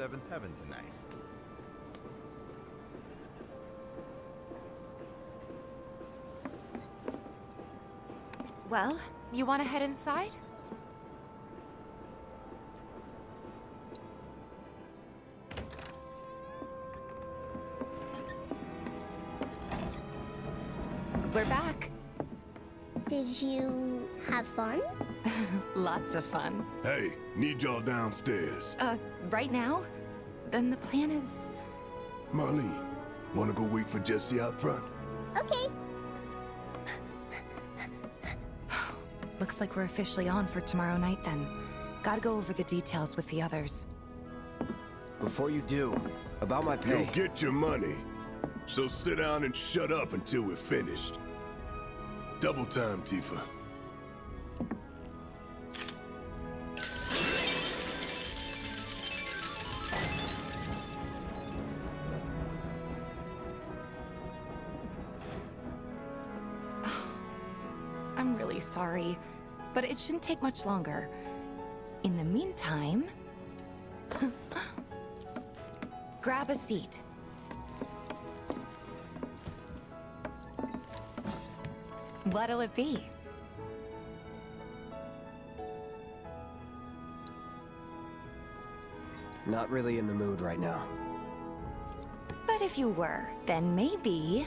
seventh heaven tonight. Well, you want to head inside? We're back. Did you have fun? Lots of fun. Hey, need y'all downstairs. Uh, right now? Then the plan is... Marlene, wanna go wait for Jessie out front? Okay. Looks like we're officially on for tomorrow night then. Gotta go over the details with the others. Before you do, about my pay. You'll get your money. So sit down and shut up until we're finished. Double time, Tifa. Sorry, but it shouldn't take much longer. In the meantime... grab a seat. What'll it be? Not really in the mood right now. But if you were, then maybe...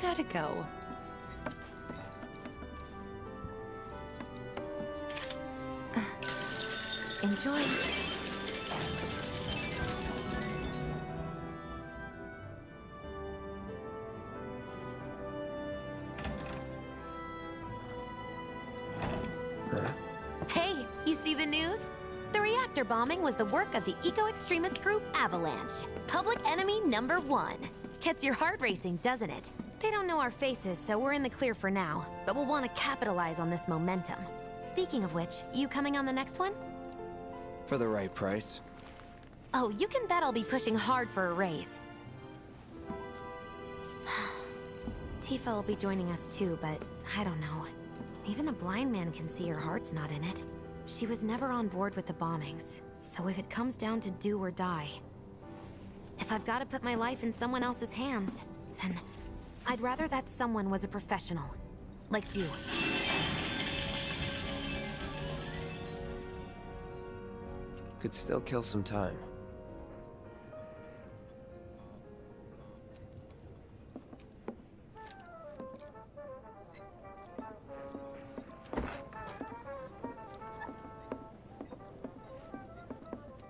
Gotta go. Uh, enjoy. Hey, you see the news? The reactor bombing was the work of the eco-extremist group Avalanche. Public enemy number one. Gets your heart racing, doesn't it? They don't know our faces, so we're in the clear for now. But we'll want to capitalize on this momentum. Speaking of which, you coming on the next one? For the right price. Oh, you can bet I'll be pushing hard for a raise. Tifa will be joining us too, but I don't know. Even a blind man can see her heart's not in it. She was never on board with the bombings, so if it comes down to do or die... If I've got to put my life in someone else's hands, then I'd rather that someone was a professional. Like you. Could still kill some time.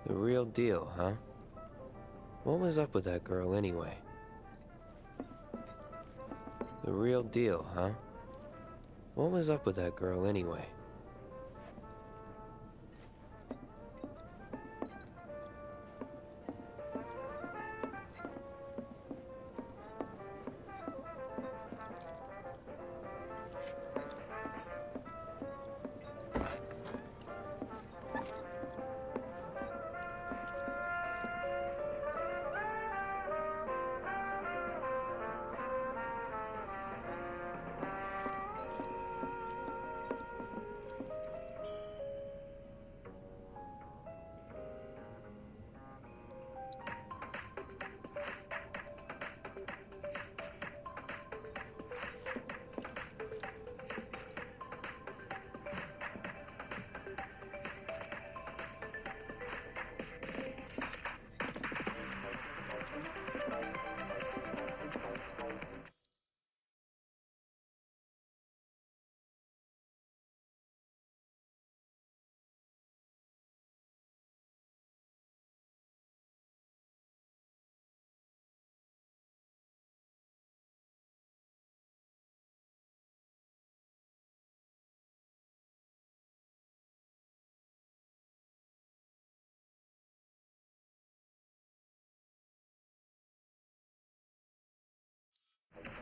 The real deal, huh? What was up with that girl anyway? The real deal, huh? What was up with that girl anyway?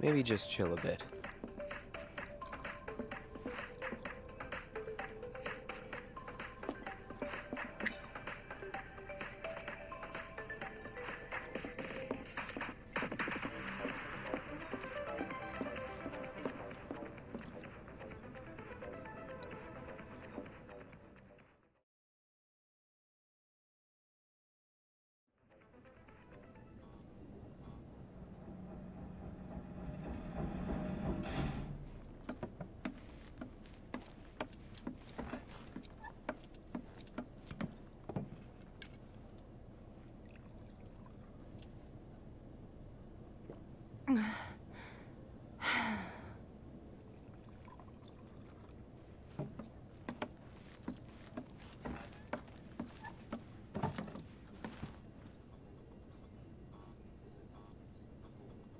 Maybe just chill a bit.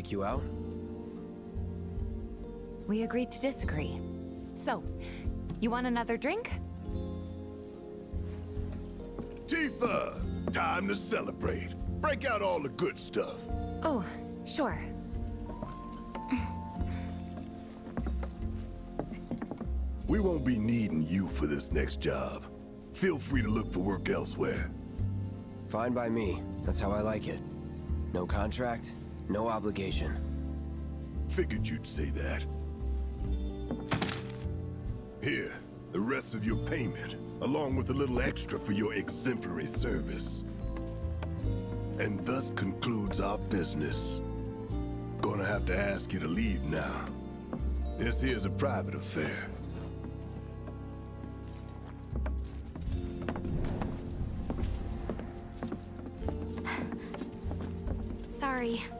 Kick you out? We agreed to disagree. So, you want another drink? Tifa! Time to celebrate. Break out all the good stuff. Oh, sure. We won't be needing you for this next job. Feel free to look for work elsewhere. Fine by me. That's how I like it. No contract, no obligation. Figured you'd say that. Here, the rest of your payment, along with a little extra for your exemplary service. And thus concludes our business. Gonna have to ask you to leave now. This here's a private affair. Sorry, I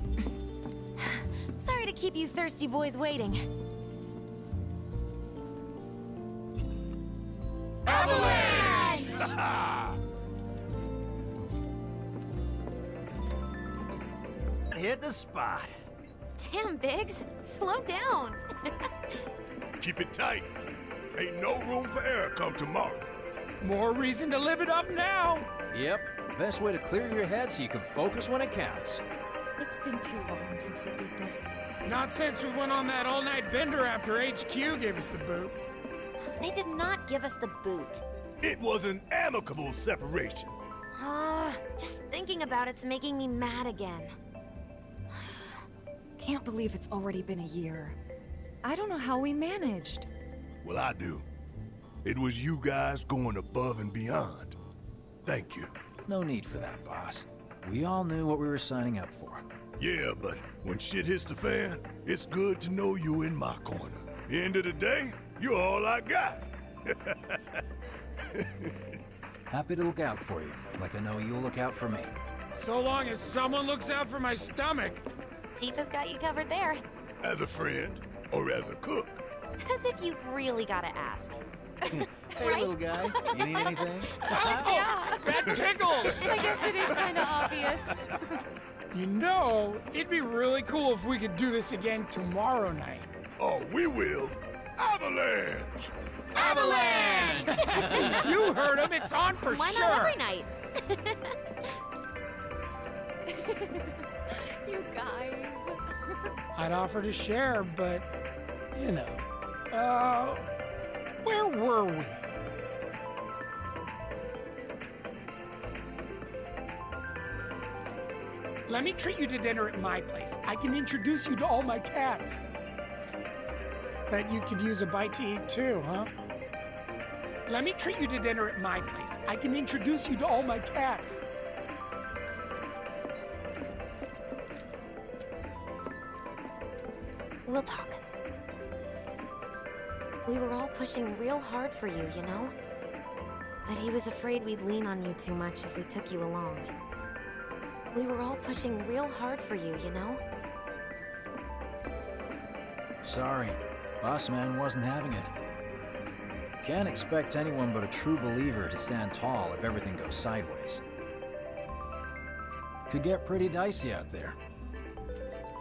Sorry to keep you thirsty boys waiting. Avalanche! Hit the spot. Damn, Biggs. Slow down. Keep it tight. Ain't no room for error come tomorrow. More reason to live it up now. Yep. Best way to clear your head so you can focus when it counts. It's been too long since we did this. Not since we went on that all-night bender after HQ gave us the boot. They did not give us the boot. It was an amicable separation. Ah, just thinking about it's making me mad again. Can't believe it's already been a year. I don't know how we managed. Well, I do. It was you guys going above and beyond. Thank you. No need for that, boss. We all knew what we were signing up for. Yeah, but when shit hits the fan, it's good to know you in my corner. End of the day, you're all I got. Happy to look out for you, like I know you'll look out for me. So long as someone looks out for my stomach. Tifa's got you covered there. As a friend, or as a cook. As if you really gotta ask. Hey, Right? little guy, you need anything? Yeah, That tickles! I guess it is kind of obvious. you know, it'd be really cool if we could do this again tomorrow night. Oh, we will. Avalanche! Avalanche! you heard him, it's on for Why sure. Why not every night? You guys. I'd offer to share, but, you know. Uh, where were we? Let me treat you to dinner at my place. I can introduce you to all my cats. Bet you could use a bite to eat too, huh? Let me treat you to dinner at my place. I can introduce you to all my cats. We'll talk. We were all pushing real hard for you, you know? But he was afraid we'd lean on you too much if we took you along. We were all pushing real hard for you, you know? Sorry, boss man wasn't having it. Can't expect anyone but a true believer to stand tall if everything goes sideways. Could get pretty dicey out there.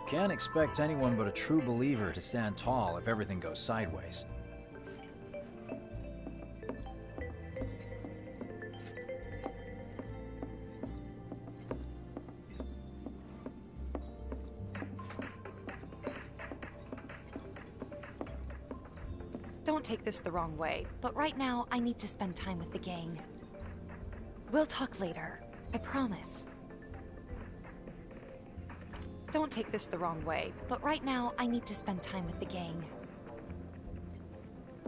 Can't expect anyone but a true believer to stand tall if everything goes sideways. This the wrong way, but right now I need to spend time with the gang. We'll talk later. I promise. Don't take this the wrong way, but right now I need to spend time with the gang.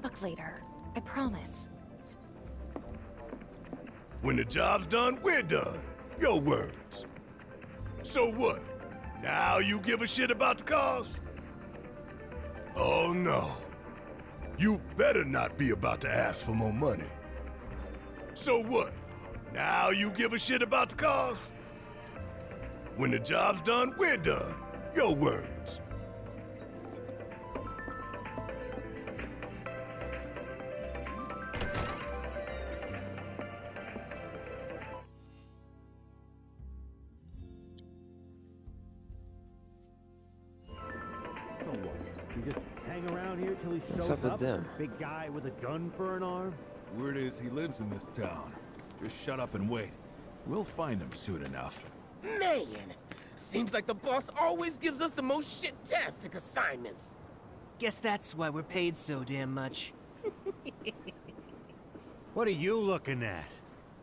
Talk later. I promise. When the job's done, we're done. Your words. So what? Now you give a shit about the cause? Oh no. You better not be about to ask for more money. So what? Now you give a shit about the cause? When the job's done, we're done. Your words. Around here till he shows up with them? Big guy with a gun for an arm? Word is he lives in this town. Just shut up and wait. We'll find him soon enough. Man, seems like the boss always gives us the most shit-tastic assignments. Guess that's why we're paid so damn much. What are you looking at?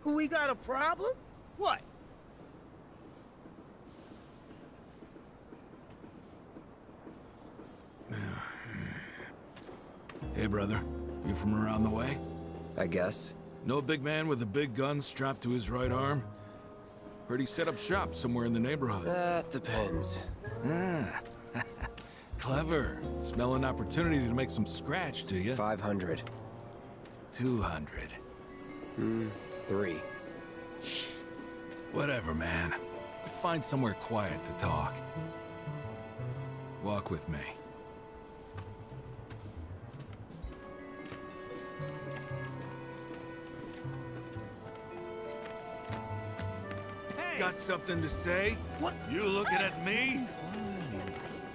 We got a problem? What? Hey, brother. You from around the way? I guess. No big man with a big gun strapped to his right arm? Heard he set up shop somewhere in the neighborhood. That depends. Ah. Clever. Smell an opportunity to make some scratch, do you? 500. 200. Hmm, three. Whatever, man. Let's find somewhere quiet to talk. Walk with me. Got something to say? What? You looking at me?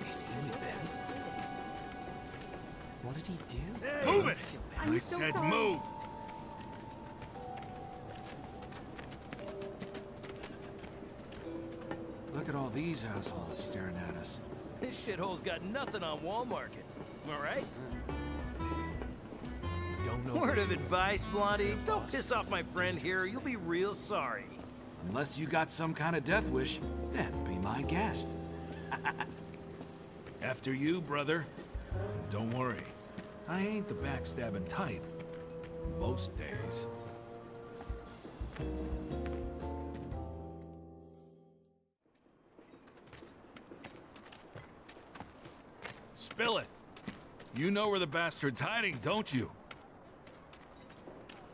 Is he with them? What did he do? Move it! I'm I so said sorry. move! Look at all these assholes staring at us. This shithole's got nothing on Wall Market. Am I right? Don't know. Word of advice, Blondie. Don't piss off my friend here. You'll be real sorry. Unless you got some kind of death wish, then be my guest. After you, brother. Don't worry. I ain't the backstabbing type. Most days. Spill it. You know where the bastard's hiding, don't you?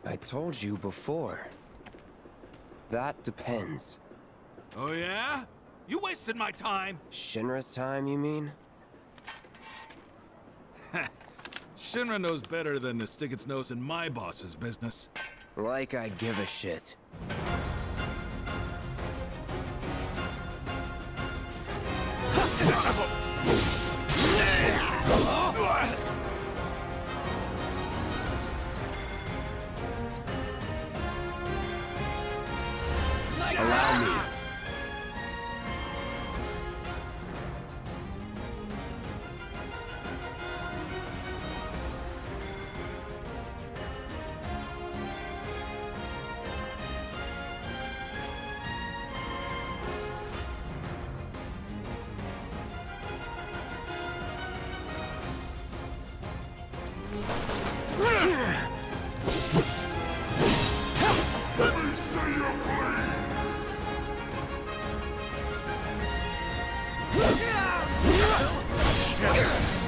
I told you before. That depends. Oh yeah? You wasted my time. Shinra's time, you mean? Shinra knows better than to stick its nose in my boss's business. Like I give a shit. Allow me. Big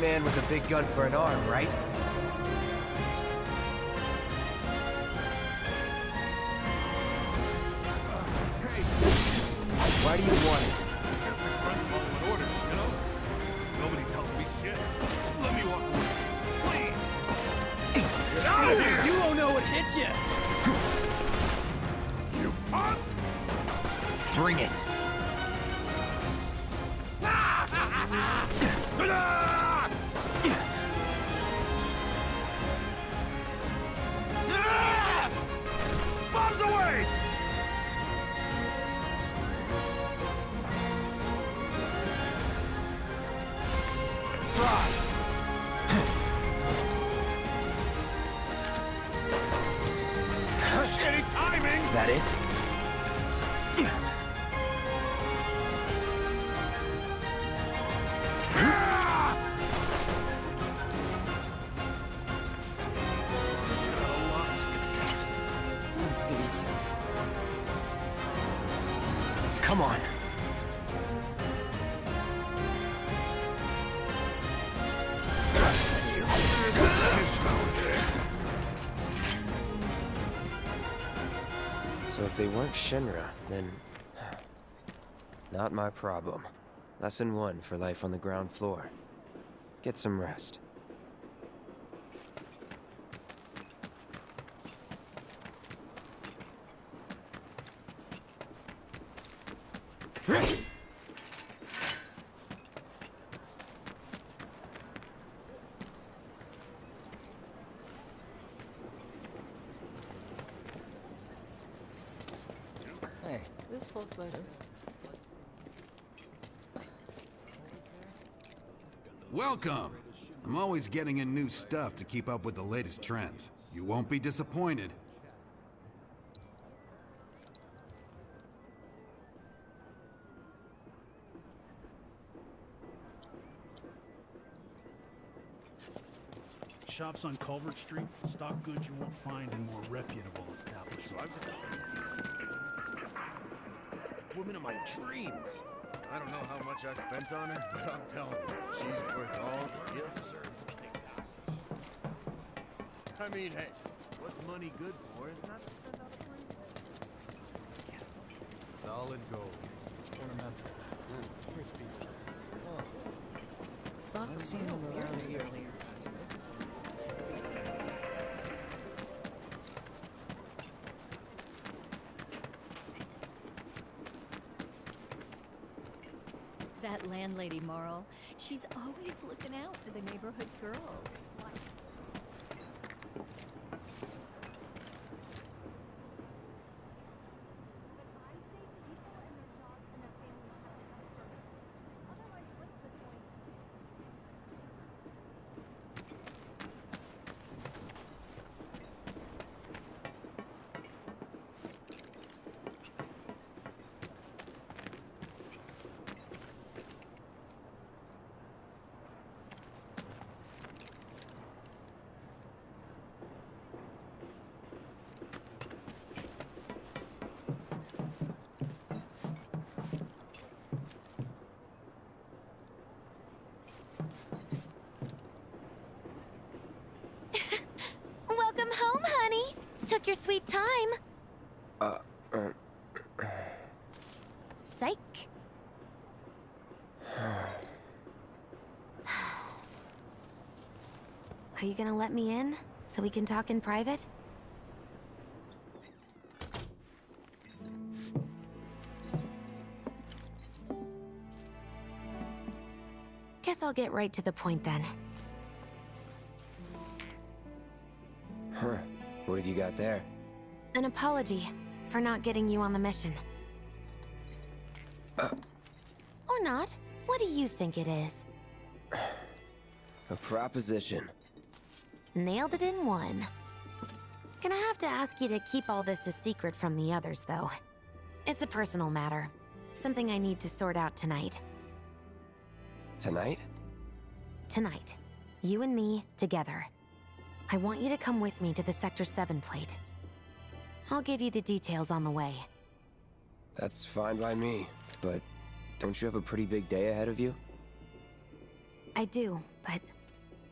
man with a big gun for an arm, right? Why do you want it? Nobody tells me shit. Let me walk away. Get out of here! You won't know what hits you! You punk! Bring it. So if they weren't Shinra, then... Not my problem. Lesson one for life on the ground floor. Get some rest. Hey, this looks better. Welcome! I'm always getting in new stuff to keep up with the latest trends. You won't be disappointed. shops on Culvert Street stock goods you won't find in more reputable establishments. So I was at the woman of my dreams. I don't know how much I spent on her, but I'm telling you, she's worth all the guilt deserves. I mean, hey, what's money good for? It's not to spend on a free. Solid gold. Ornamental. Crispy. Oh. Saw some seen real them around weirdos earlier. Landlady, Marle, she's always looking out for the neighborhood girls. Took your sweet time. Uh, uh, Psych. Are you gonna let me in so we can talk in private? Guess I'll get right to the point then. huh. What have you got there? An apology for not getting you on the mission. Uh. Or not. What do you think it is? A proposition. Nailed it in one. Gonna have to ask you to keep all this a secret from the others, though. It's a personal matter. Something I need to sort out tonight. Tonight? Tonight. You and me, together. I want you to come with me to the Sector 7 plate. I'll give you the details on the way. That's fine by me, but don't you have a pretty big day ahead of you? I do, but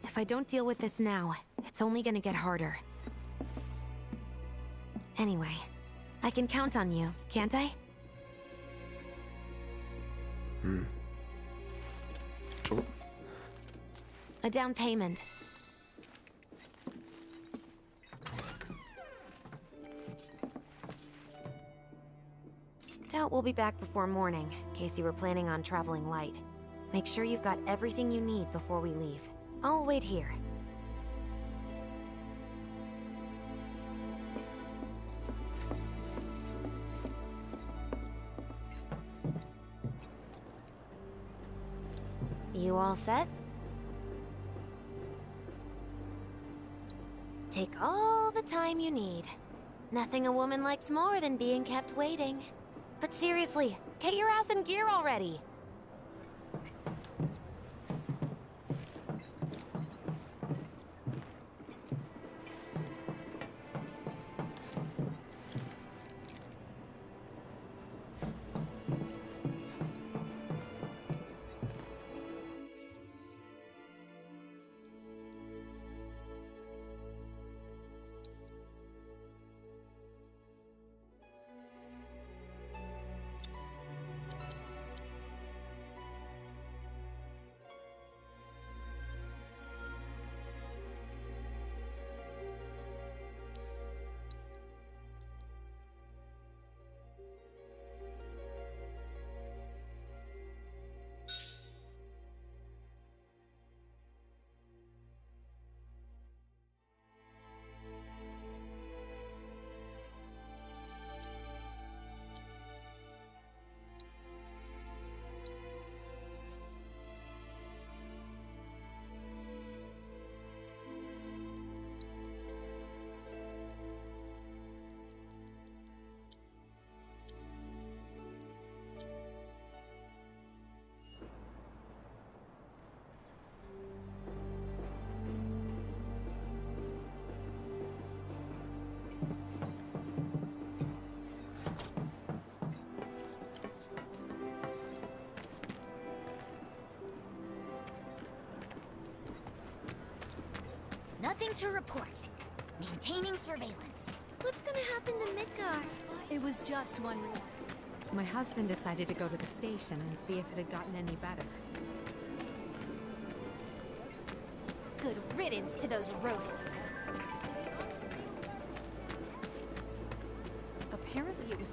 if I don't deal with this now, it's only gonna get harder. Anyway, I can count on you, can't I? Hmm. A down payment. We'll be back before morning, in case you were planning on traveling light. Make sure you've got everything you need before we leave. I'll wait here. You all set? Take all the time you need. Nothing a woman likes more than being kept waiting. But seriously, get your ass in gear already. Nothing to report. Maintaining surveillance. What's gonna happen to Midgar? It was just one reaction. My husband decided to go to the station and see if it had gotten any better. Good riddance to those rodents. Apparently it was...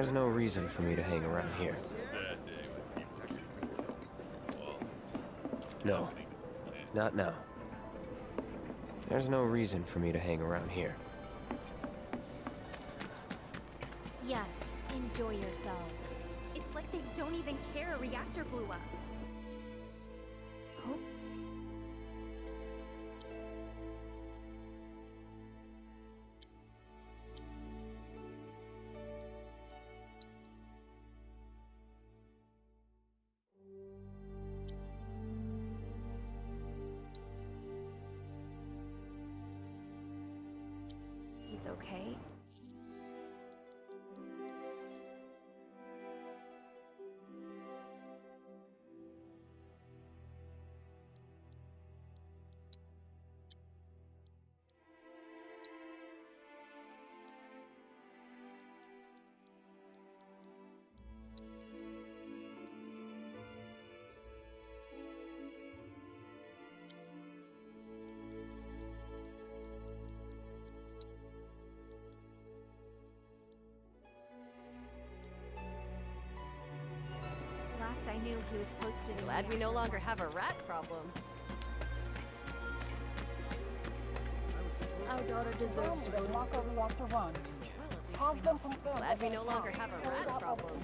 There's no reason for me to hang around here. No. Not now. There's no reason for me to hang around here. Yes, enjoy yourselves. It's like they don't even care a reactor blew up. Okay. I knew, he was posted in Glad we no longer have a rat problem. Our daughter deserves to go to Glad we no longer have a rat problem.